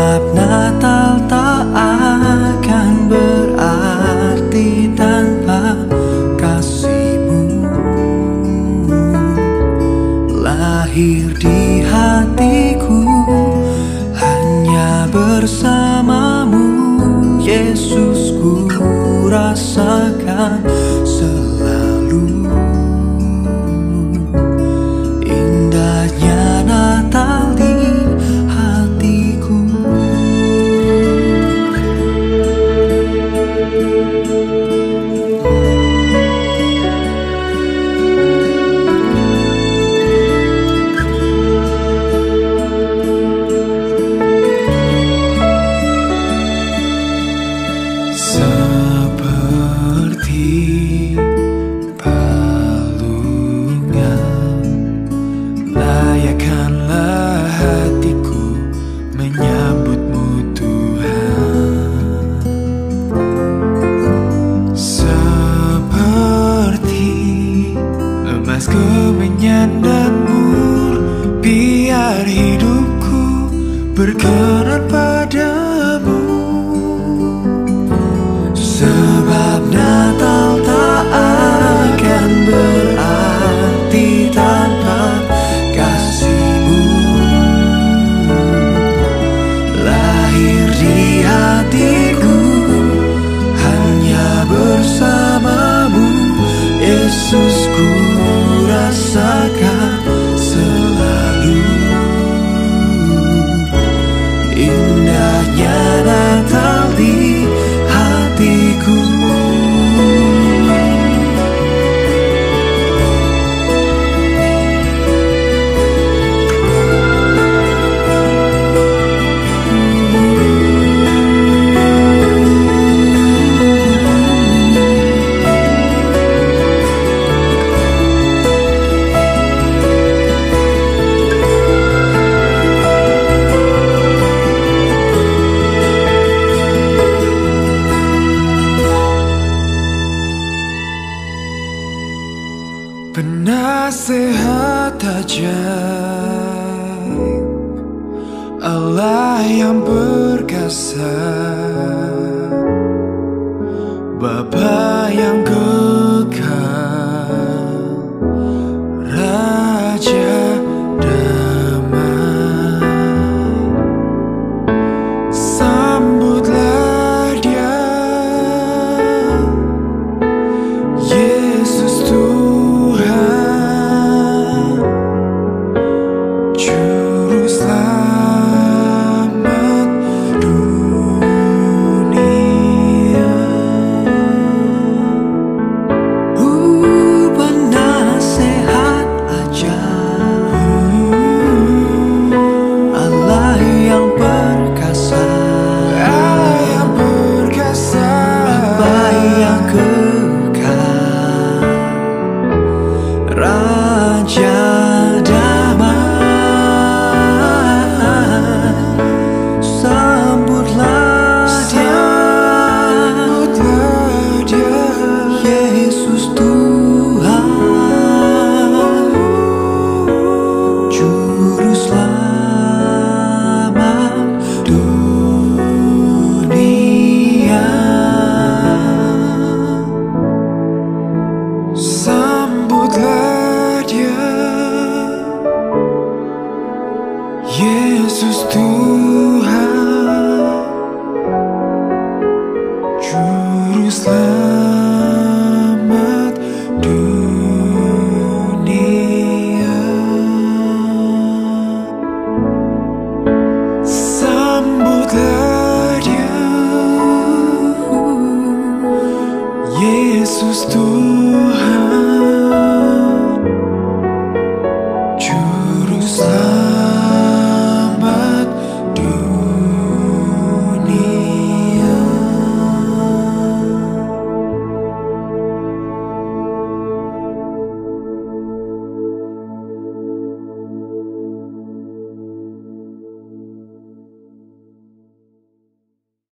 Natal tak akan berarti tanpa kasihmu. Lahir di hatiku hanya bersamamu. Yesus ku rasakan selalu. but it couldn't Penasehat ajaib. Allah yang berkasa Bapa yang kau Slow.